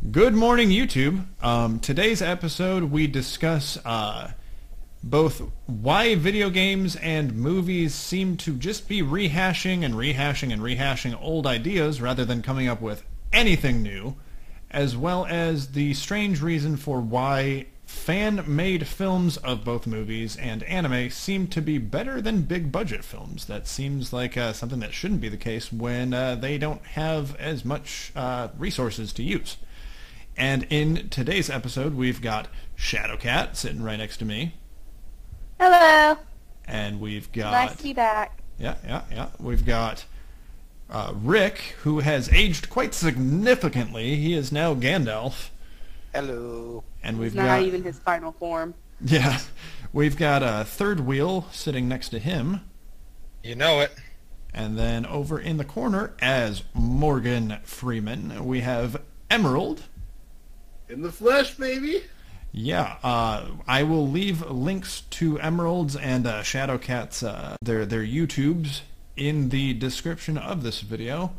Good morning, YouTube. Um, today's episode, we discuss uh, both why video games and movies seem to just be rehashing and rehashing and rehashing old ideas rather than coming up with anything new, as well as the strange reason for why fan-made films of both movies and anime seem to be better than big-budget films. That seems like uh, something that shouldn't be the case when uh, they don't have as much uh, resources to use. And in today's episode, we've got ShadowKat sitting right next to me. Hello. And we've got... Nice to be back. Yeah, yeah, yeah. We've got uh, Rick, who has aged quite significantly. He is now Gandalf. Hello. And we've It's not got... even his final form. Yeah. We've got a third wheel sitting next to him. You know it. And then over in the corner, as Morgan Freeman, we have Emerald. In the flesh, baby. Yeah, uh, I will leave links to Emerald's and uh, ShadowKat's uh, their their YouTubes in the description of this video.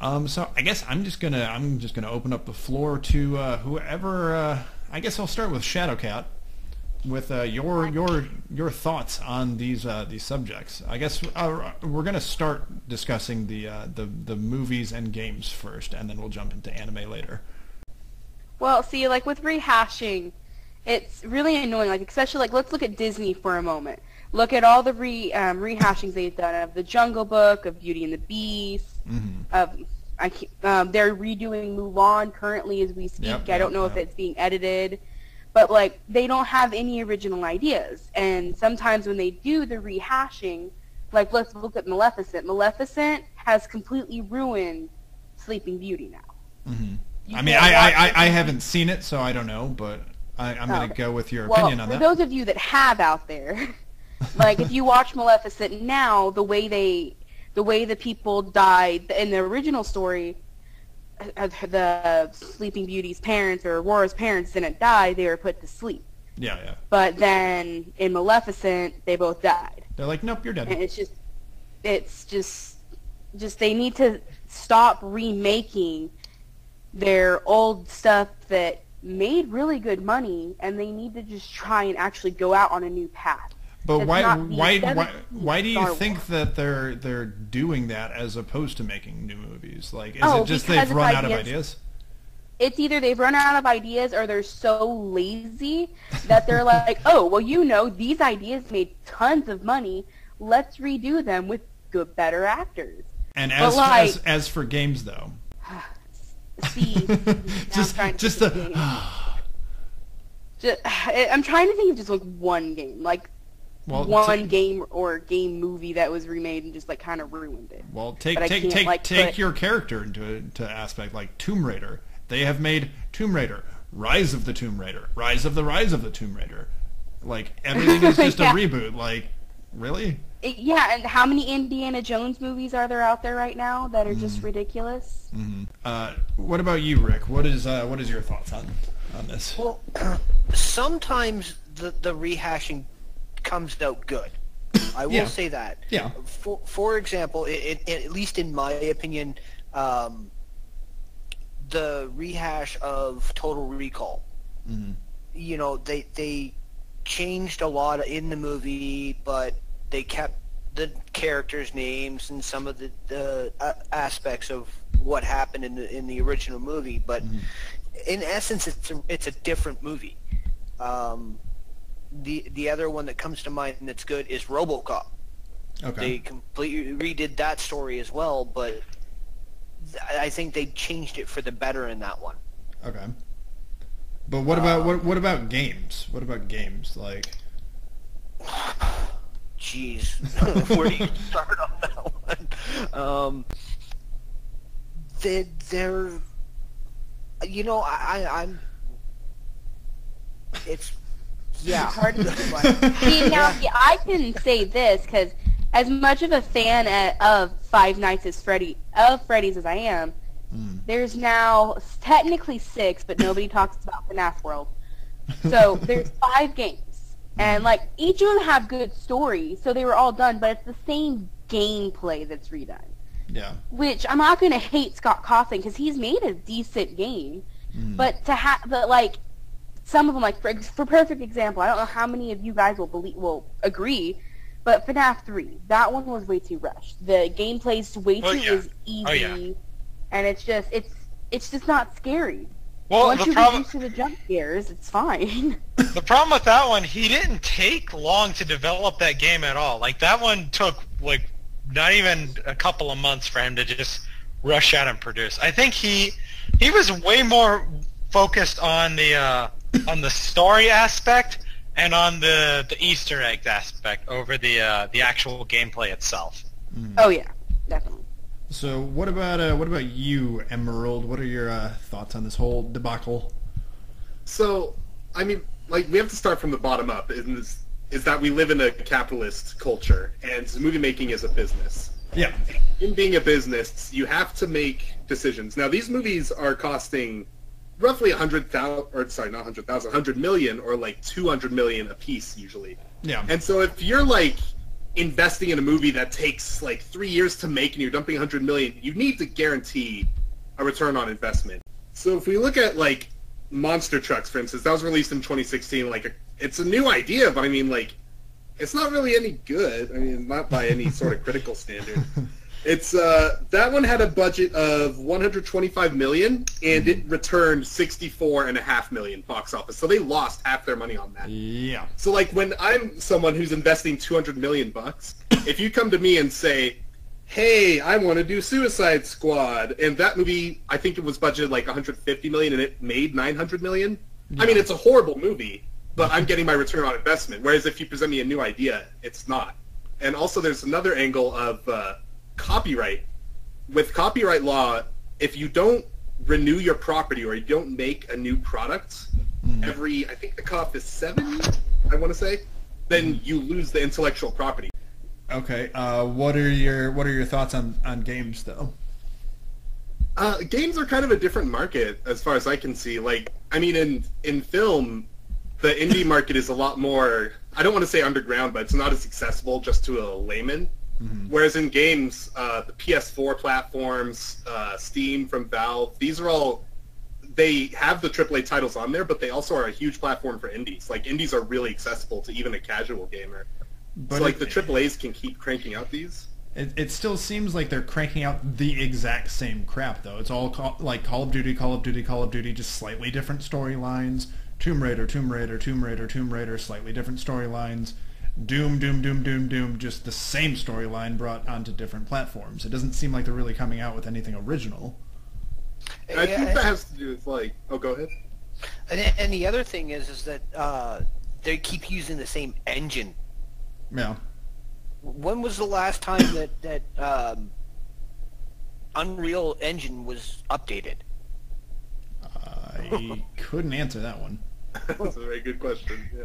Um, so I guess I'm just gonna I'm just gonna open up the floor to uh, whoever. Uh, I guess I'll start with ShadowKat with uh, your your your thoughts on these uh, these subjects. I guess we're gonna start discussing the the the movies and games first, and then we'll jump into anime later. Well, see, like with rehashing, it's really annoying. Like especially like let's look at Disney for a moment. Look at all the re um, rehashings they've done of the Jungle Book, of Beauty and the Beast, Mhm. of I can't- um, they're redoing Mulan currently as we speak. Yep, I don't know yep. if it's being edited, but like they don't have any original ideas. And sometimes when they do the rehashing, like let's look at Maleficent. Maleficent has completely ruined Sleeping Beauty now. hmm You I mean, I, I. I, I haven't seen it, so I don't know, but I, I'm Oh, going to okay. go with your well, opinion on for that. those of you that have out there, like if you watch Maleficent now, the way they, the way the people died in the original story, uh, the Sleeping Beauty's parents or Aurora's parents didn't die; they were put to sleep. yeah, yeah. But then in Maleficent, they both died, They're like, nope, you're dead. and dead. it's just, it's just, just they need to stop remaking their old stuff that made really good money, and they need to just try and actually go out on a new path. But why, why, why, why do you think Wars. that they're they're doing that as opposed to making new movies? Like, is Oh, it just they've run out of ideas. ideas? It's either they've run out of ideas or they're so lazy that they're like, oh, well, you know, these ideas made tons of money. Let's redo them with good, better actors. And as, like- as as for games though, See, just trying to just think the of. Just, I'm trying to think of just like one game, like well, one t- game or game movie that was remade and just like kind of ruined it. well, take take take like, take put- your character into into aspect like Tomb Raider. They have made Tomb Raider, Rise of the Tomb Raider, Rise of the Rise of the Tomb Raider. Like everything is just Yeah. a reboot. Like, really? It- yeah, and how many Indiana Jones movies are there out there right now that are Mm. just ridiculous? hmm Uh, what about you, Rick? What is uh, what is your thoughts on on this? Well, sometimes the the rehashing comes out good. I will Yeah. say that. Yeah. For for example, it, it, at least in my opinion, um, the rehash of Total Recall. Mhm. You know, they they changed a lot in the movie, but they kept the characters' names and some of the, the uh, aspects of what happened in the in the original movie. But Mhm. in essence, it's a, it's a different movie. Um, the the other one that comes to mind that's good is RoboCop. They completely redid that story as well, but th- I think they changed it for the better in that one. Okay. But what about what what about games? What about games? Like Jeez, where do you start on that one? Um, they, they're, you know, I, I, I'm. It's, yeah. It's hard to explain. See, now, see, I can say this because as much of a fan at, of Five Nights at Freddy of Freddy's as I am, Mm. there's now technically six, but nobody talks about FNAF World. So there's five games, and like each of them have good stories, so they were all done, but it's the same gameplay that's redone. yeah. Which I'm not going to hate Scott Cawthon because he's made a decent game. Mm. But to have, but like, some of them, like for, for perfect example, I don't know how many of you guys will believe will agree, but FNAF three, that one was way too rushed. The gameplay's way Oh, too yeah. is easy, Oh, yeah. and it's just it's it's just not scary. Well, Once the you problem get used to the jump gears, it's fine. the problem with that one, he didn't take long to develop that game at all. Like that one took like not even a couple of months for him to just rush out and produce. I think he he was way more focused on the uh, on the story aspect and on the the Easter eggs aspect over the uh, the actual gameplay itself. oh yeah, definitely. So what about uh, what about you, Emerald? What are your uh, thoughts on this whole debacle? So, I mean, like we have to start from the bottom up. Is is that we live in a capitalist culture, and movie making is a business. Yeah. In being a business, you have to make decisions. Now, these movies are costing roughly a hundred thousand, or sorry, not hundred thousand, hundred million, or like two hundred million a piece usually. Yeah. And so if you're like investing in a movie that takes like three years to make and you're dumping 100 million, you need to guarantee a return on investment. So if we look at like Monster Trucks, for instance, that was released in 2016. Like, a, it's a new idea, but I mean, like, it's not really any good. I mean, not by any sort of critical standard. It's uh, that one had a budget of 125 million, and it returned 64 and a half million box office. So they lost half their money on that. Yeah. So like when I'm someone who's investing 200 million bucks, if you come to me and say, "Hey, I want to do Suicide Squad," and that movie, I think it was budgeted like 150 million and it made 900 million. I mean, it's a horrible movie, but I'm getting my return on investment. Whereas if you present me a new idea, it's not. And also, there's another angle of uh, copyright. With copyright law, if you don't renew your property or you don't make a new product every, I think the cutoff is seven, I want to say, then you lose the intellectual property. Okay. Uh, what are your what are your thoughts on on games though? Uh, games are kind of a different market as far as I can see. Like, I mean, in in film, the indie market is a lot more. I don't want to say underground, but it's not as accessible just to a layman. Whereas in games, uh, the PS4 platforms, uh, Steam from Valve, these are all they have the AAA titles on there, but they also are a huge platform for indies. Like indies are really accessible to even a casual gamer. But so like it, the AAA's can keep cranking out these. it, it still seems like they're cranking out the exact same crap though. It's all call, like Call of Duty, Call of Duty, Call of Duty, just slightly different storylines. Tomb Raider, Tomb Raider, Tomb Raider, Tomb Raider, slightly different storylines. Doom, Doom, Doom, Doom, Doom, just the same storyline brought onto different platforms. It doesn't seem like they're really coming out with anything original. And I think that has to do with like, oh, go ahead. and, and the other thing is, is that uh, they keep using the same engine. Yeah. When was the last time that that um, Unreal Engine was updated? I couldn't answer that one. That's a very good question. Yeah.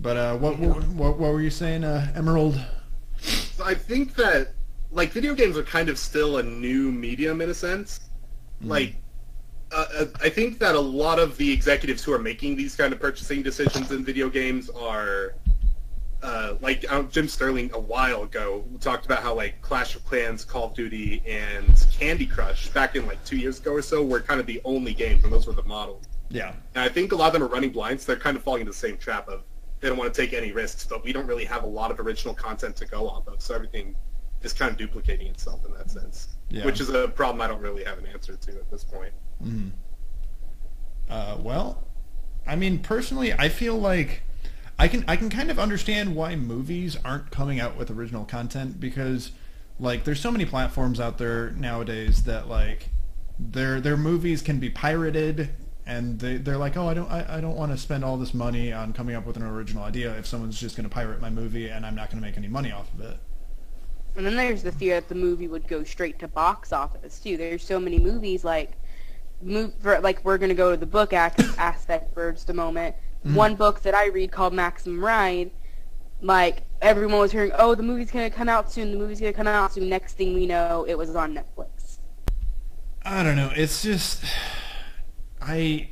But uh, what, what what what were you saying, uh, Emerald? So I think that like video games are kind of still a new medium in a sense. Like uh, uh, I think that a lot of the executives who are making these kind of purchasing decisions in video games are uh, like uh, Jim Sterling a while ago talked about how like Clash of Clans, Call of Duty, and Candy Crush back in like two years ago or so were kind of the only games, and those were the models. Yeah. And I think a lot of them are running blind, so they're kind of falling into the same trap of they don't want to take any risks, but we don't really have a lot of original content to go off of, so everything is kind of duplicating itself in that sense, Yeah. which is a problem I don't really have an answer to at this point. Uh, well, I mean, personally, I feel like I can I can kind of understand why movies aren't coming out with original content because, like, there's so many platforms out there nowadays that like their their movies can be pirated and they they're like, oh, I don't I, I don't want to spend all this money on coming up with an original idea if someone's just going to pirate my movie and I'm not going to make any money off of it. And then there's the fear that the movie would go straight to box office too. There's so many movies like, move for, like we're gonna go to the book aspect for just a moment. Mm-hmm. One book that I read called Maximum Ride, like everyone was hearing, oh, the movie's gonna come out soon. The movie's gonna come out soon. Next thing we know, it was on Netflix. I don't know. It's just I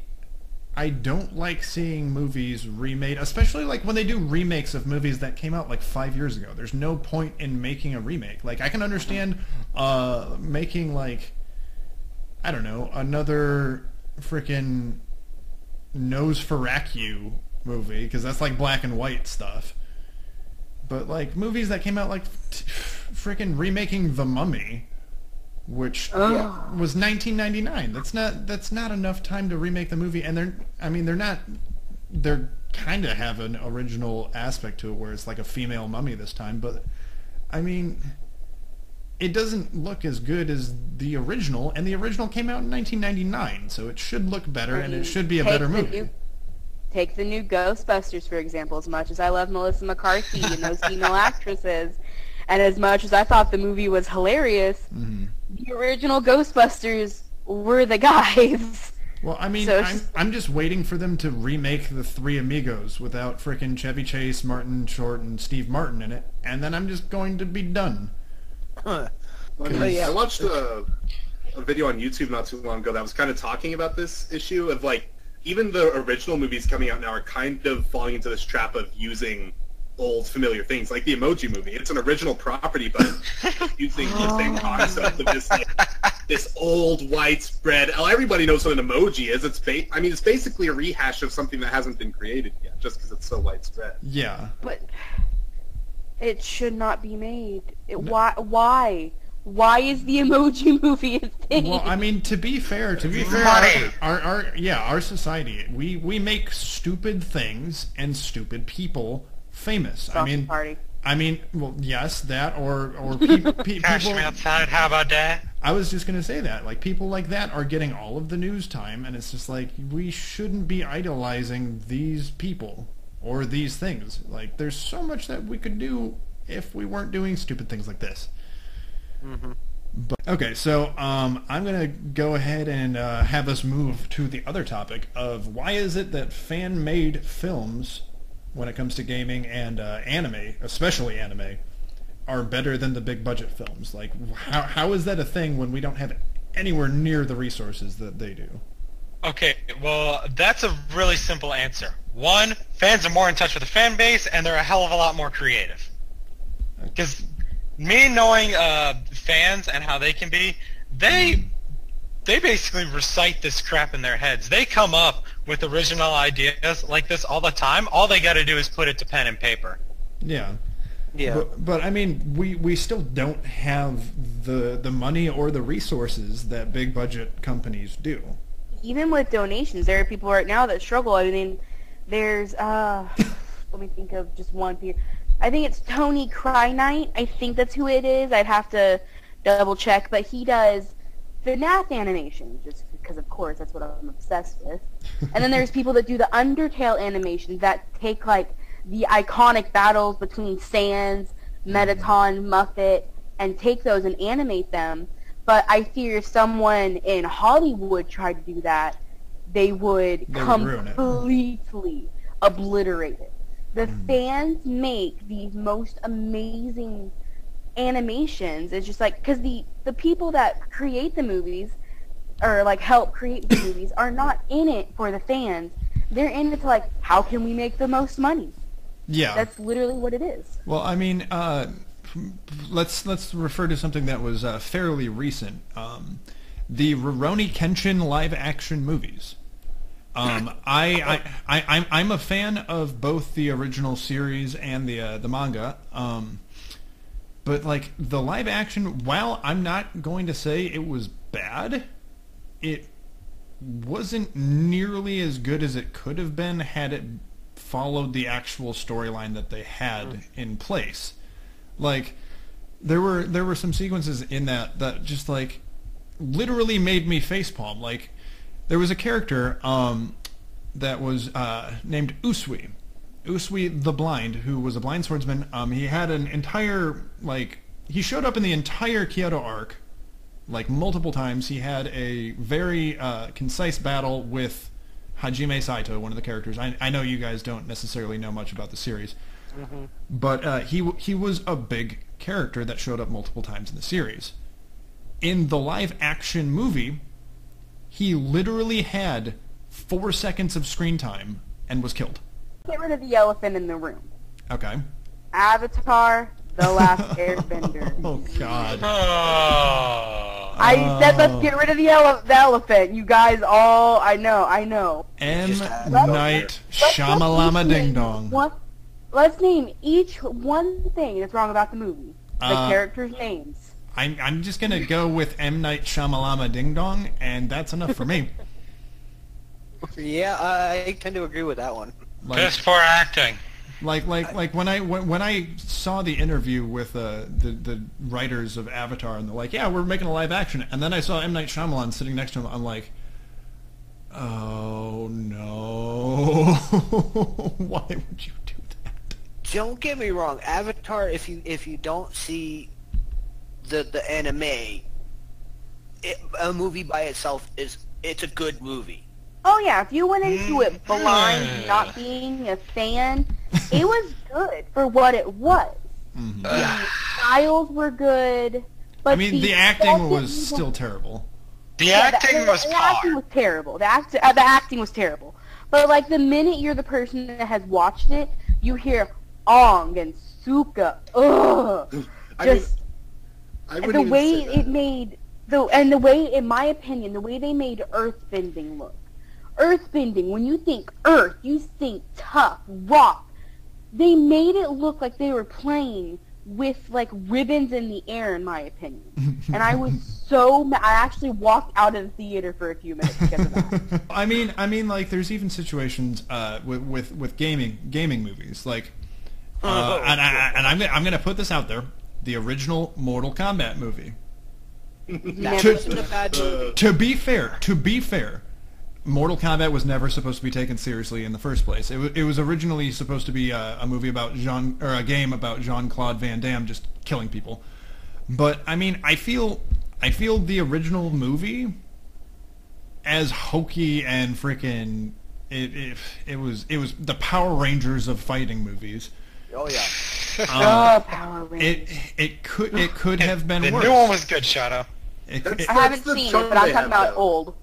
I don't like seeing movies remade, especially like when they do remakes of movies that came out like 5 years ago. There's no point in making a remake. Like I can understand uh making like I don't know, another freaking Nose for You movie because that's like black and white stuff. But like movies that came out like t- freaking remaking The Mummy, which Ugh. was 1999. That's not that's not enough time to remake the movie, and they're I mean they're not they're kind of have an original aspect to it where it's like a female mummy this time, but I mean it doesn't look as good as the original, and the original came out in 1999, so it should look better and it should be a better movie. New, take the new Ghostbusters, for example, as much as I love Melissa McCarthy and those female actresses, and as much as I thought the movie was hilarious, Mhm. The original Ghostbusters were the guys. Well, I mean, So I'm, just- I'm just waiting for them to remake the Three Amigos without frickin' Chevy Chase, Martin Short, and Steve Martin in it, and then I'm just going to be done. Huh. I, yeah. I watched a, a video on YouTube not too long ago that was kind of talking about this issue of like even the original movies coming out now are kind of falling into this trap of using old familiar things like the Emoji Movie. It's an original property, but using the same oh. concept of this like this old widespread. oh, Everybody knows what an emoji is. It's ba- I mean, it's basically a rehash of something that hasn't been created yet, just because it's so widespread. Yeah. But it should not be made. It, why? Why? Why is the Emoji Movie a thing? Well, I mean, to be fair, to be fair, Money. our, our yeah, our society, we we make stupid things and stupid people famous. I mean, party. I mean, well, yes, that or or pe- pe- Cash people. me outside. How about that? I was just gonna say that, like people like that are getting all of the news time, and it's just like we shouldn't be idolizing these people or these things. Like, there's so much that we could do if we weren't doing stupid things like this. But, okay, so um, I'm gonna go ahead and uh, have us move to the other topic of why is it that fan-made films, when it comes to gaming and uh, anime, especially anime, are better than the big budget films. Like, how how is that a thing when we don't have anywhere near the resources that they do? Okay, well, that's a really simple answer. One, fans are more in touch with the fan base, and they're a hell of a lot more creative. Because me knowing uh, fans and how they can be, they they basically recite this crap in their heads. They come up with original ideas like this all the time. All they got to do is put it to pen and paper. Yeah. Yeah. But, but I mean, we, we still don't have the the money or the resources that big budget companies do. even with donations, there are people right now that struggle. I mean, there's uh, let me think of just one here. I think it's Tony Crynight. I think that's who it is. I'd have to double check, but he does FNAF animations, just because of course that's what I'm obsessed with. and then there's people that do the Undertale animations that take like the iconic battles between Sans, Mettaton, Muffet, and take those and animate them. But I fear if someone in Hollywood tried to do that, they would They completely obliterate it. The Mm. fans make these most amazing animations. It's just like because the the people that create the movies or like help create the movies are not in it for the fans. They're in it to like how can we make the most money. Yeah. That's literally what it is. Well, I mean, uh, let's let's refer to something that was uh, fairly recent. Um, the Rurouni Kenshin live action movies. Um, I, I, I, I'm, I'm a fan of both the original series and the uh, the manga. Um, but like the live action, while I'm not going to say it was bad, it wasn't nearly as good as it could have been had it followed the actual storyline that they had in place. Like there were there were some sequences in that that just like literally made me facepalm. Like there was a character um, that was uh, named Usui. Usui the Blind, who was a blind swordsman. Um, he had an entire like he showed up in the entire Kyoto arc like multiple times. He had a very uh, concise battle with Hajime Saito, one of the characters. I, I know you guys don't necessarily know much about the series, but uh, he he was a big character that showed up multiple times in the series. In the live action movie, he literally had four seconds of screen time and was killed. Get rid of the elephant in the room. Okay. Avatar: The Last Airbender. Oh God. Oh. I said let's Oh. get rid of the, ele- the elephant. You guys all, I know, I know. M. Just had to go Night Let's- let's Shyamalama Ding Dong. One, let's name each one thing that's wrong about the movie. The Uh, characters' names. I'm, I'm just gonna go with M Night Shyamalama Ding Dong, and that's enough for me. Yeah, I tend to agree with that one. Like, Piss poor acting. like, like, like when I when, when I saw the interview with uh, the the writers of Avatar, and they're like, "Yeah, we're making a live action," and then I saw M Night Shyamalan sitting next to him. I'm like, "Oh no! Why would you do that?" Don't get me wrong, Avatar. If you if you don't see the the anime, it, a movie by itself is it's a good movie. Oh yeah, if you went into it blind, Mm. not being a fan, it was good for what it was. Mhm. The styles were good, but I mean, the acting was you- still terrible. The Yeah, acting the, was the acting was terrible. The act, uh, the acting was terrible. But like the minute you're the person that has watched it, you hear Ong and Suka. Ugh. I mean, Just I the way it made the and the way, in my opinion, the way they made earthbending look. Earthbending. When you think Earth, you think tough rock. They made it look like they were playing with like ribbons in the air, in my opinion. and I was so ma- I actually walked out of the theater for a few minutes because of that. I mean, I mean, like, there's even situations uh, with, with with gaming gaming movies, like, uh, and, I, and I'm gonna, I'm gonna put this out there: the original Mortal Kombat movie. That To- wasn't a bad movie. To be fair, to be fair, Mortal Kombat was never supposed to be taken seriously in the first place. It, wa it was originally supposed to be a, a movie about Jean or a game about Jean Claude Van Damme just killing people. But I mean, I feel I feel the original movie as hokey and freaking it, it it was it was the Power Rangers of fighting movies. Oh yeah. Um, oh, Power Rangers. it it could it could have been the worse. new one was good, Shadow. It- it- I haven't seen it, but I'm talking about though. old.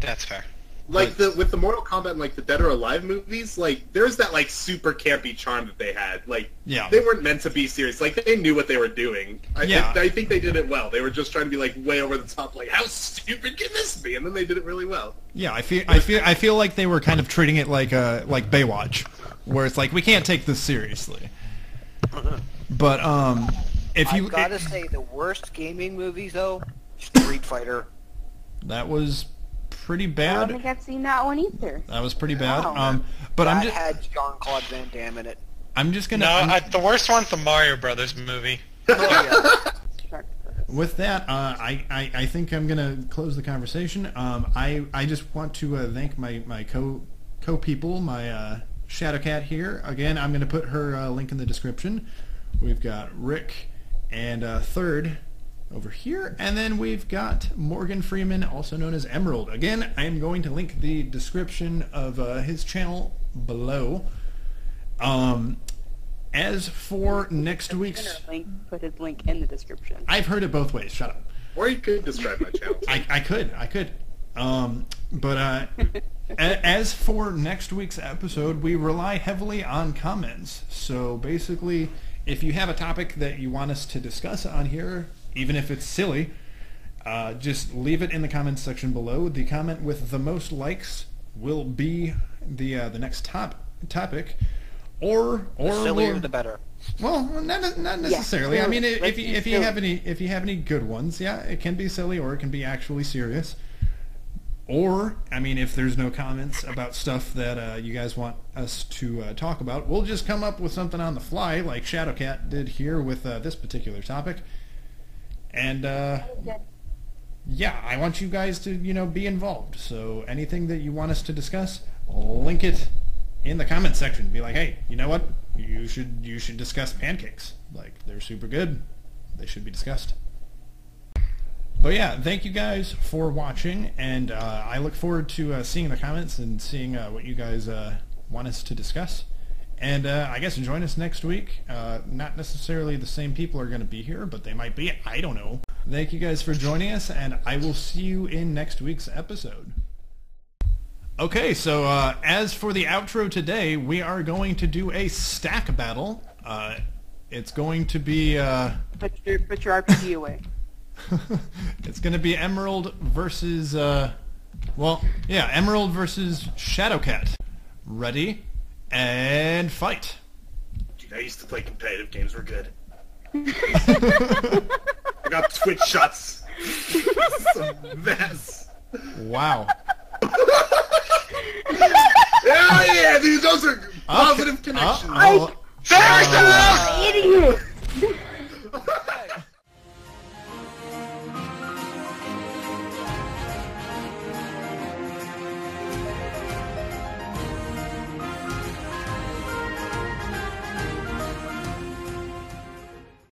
That's fair. Like the with the Mortal Kombat and like the Dead or Alive movies, like there's that like super campy charm that they had. Like Yeah. they weren't meant to be serious. Like they knew what they were doing. I, Yeah. I, I think they did it well. They were just trying to be like way over the top. Like how stupid can this be? And then they did it really well. Yeah, I feel I feel I feel like they were kind of treating it like uh like Baywatch, where it's like we can't take this seriously. But um, if you I've got to say the worst gaming movies though, Street Fighter. that was pretty I don't bad. think I've seen that one either. That was pretty bad. Wow. Um, but I'm just had Jean Claude Van Damme in it. I'm just gonna No, I'm- the worst one's the Mario Brothers movie. Oh yeah. With that, uh, I, I I think I'm gonna close the conversation. Um, I I just want to uh, thank my my co co people, my uh, ShadowKat here. Again, I'm gonna put her uh, link in the description. We've got Rick and uh, Third over here, and then we've got Morgan Freeman, also known as Emerald. Again, I am going to link the description of uh, his channel below. Um, as for next week's, Link, put his link in the description. I've heard it both ways. Shut up. Or you could describe my channel. I, I could, I could. Um, but uh, a, as for next week's episode, we rely heavily on comments. So basically, if you have a topic that you want us to discuss on here, even if it's silly, uh, just leave it in the comments section below. The comment with the most likes will be the uh, the next top topic, or or The sillier we'll- the better. well, not not necessarily. I mean, silly. if you, if you have any if you have any good ones, yeah, it can be silly or it can be actually serious. Or, I mean, if there's no comments about stuff that uh, you guys want us to uh, talk about, we'll just come up with something on the fly, like ShadowKat did here with uh, this particular topic. And uh, yeah, I want you guys to you know be involved. So anything that you want us to discuss, link it in the comment section. Be like, hey, you know what? You should you should discuss pancakes. Like they're super good. They should be discussed. But yeah, thank you guys for watching, and uh, I look forward to uh, seeing the comments and seeing uh, what you guys uh, want us to discuss. And uh, I guess join us next week. Uh, not necessarily the same people are going to be here, but they might be. I don't know. Thank you guys for joining us, and I will see you in next week's episode. Okay, so uh, as for the outro today, we are going to do a stack battle. Uh, it's going to be... Uh, Put your put your RPG away. it's going to be Emerald versus, uh, well, yeah, Emerald versus ShadowKat. Ready and fight. Dude, I used to play competitive games. We're good. I got Twitch shots. It's a mess. Wow. Yeah, yeah, dude, those are positive Uh, connections. oh, There's the Idiot!